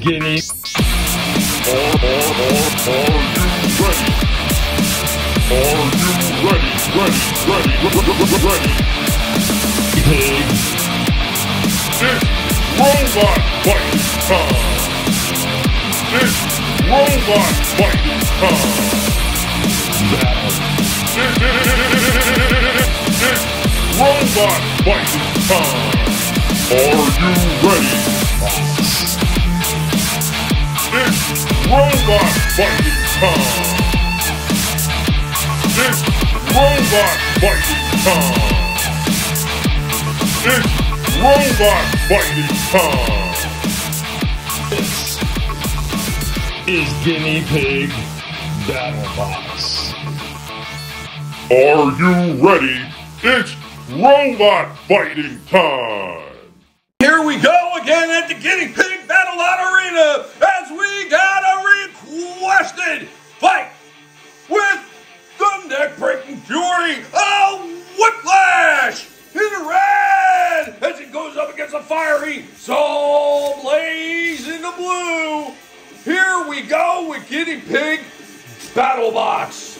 Guinea. Are, are, are, are you ready? Are you ready? Ready, ready, ready, ready. Pig. It's robot fight time. It's robot fight time. Battle. Robot fighting time. Are you ready? It's robot fighting time. It's robot fighting time. It's robot fighting time. This is Guinea Pig Battle. Are you ready? It's robot fighting time. Here we go again at the Guinea Pig Battle Out Arena as we got a requested fight with the neck breaking fury of Whiplash in red as it goes up against the fiery Sawblaze in the blue. Here we go with Guinea Pig Battlebots.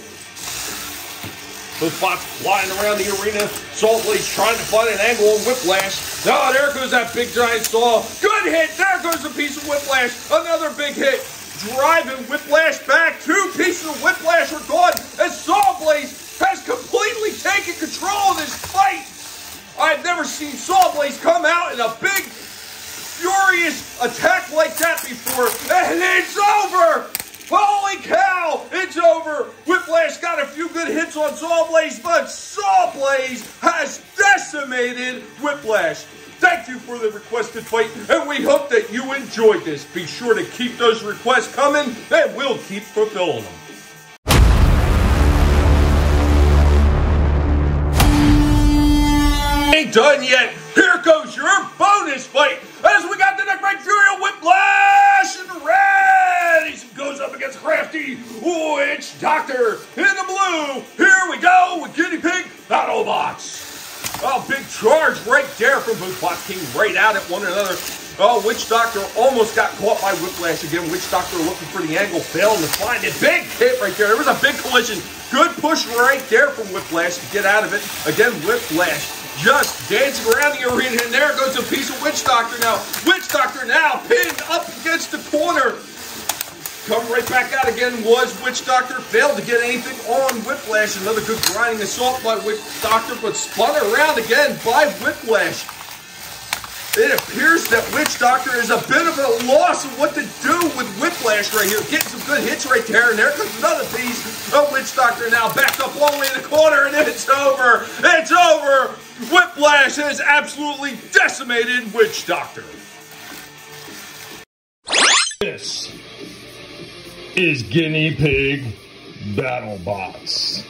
Those bots flying around the arena. Salt trying to find an angle on Whiplash. Oh, there goes that big giant saw. Good hit. There goes a piece of Whiplash. Another big hit. Driving Whiplash back. Two pieces of Whiplash are gone as Sawblaze has completely taken control of this fight. I've never seen Sawblaze come out in a big, furious attack like that before. And it's over. Holy cow! It's over! Whiplash got a few good hits on Sawblaze, but Sawblaze has decimated Whiplash. Thank you for the requested fight, and we hope that you enjoyed this. Be sure to keep those requests coming, and we'll keep fulfilling them. Ain't done yet. Here goes your bonus fight Oh, big charge right there from both bots came right out at one another. Oh, Witch Doctor almost got caught by Whiplash again. Witch Doctor looking for the angle, failing to find it. Big hit right there. There was a big collision. Good push right there from Whiplash to get out of it. Again, Whiplash just dancing around the arena, and there goes a piece of Witch Doctor now. Witch Doctor now pinned up against the corner. Come right back out again was Witch Doctor. Failed to get anything on Whiplash. Another good grinding assault by Witch Doctor, but spun around again by Whiplash. It appears that Witch Doctor is a bit of a loss of what to do with Whiplash right here. Getting some good hits right there, and there comes another piece of Witch Doctor now backed up all the way in the corner, and it's over. It's over. Whiplash has absolutely decimated Witch Doctor. Is Guinea Pig Battlebots.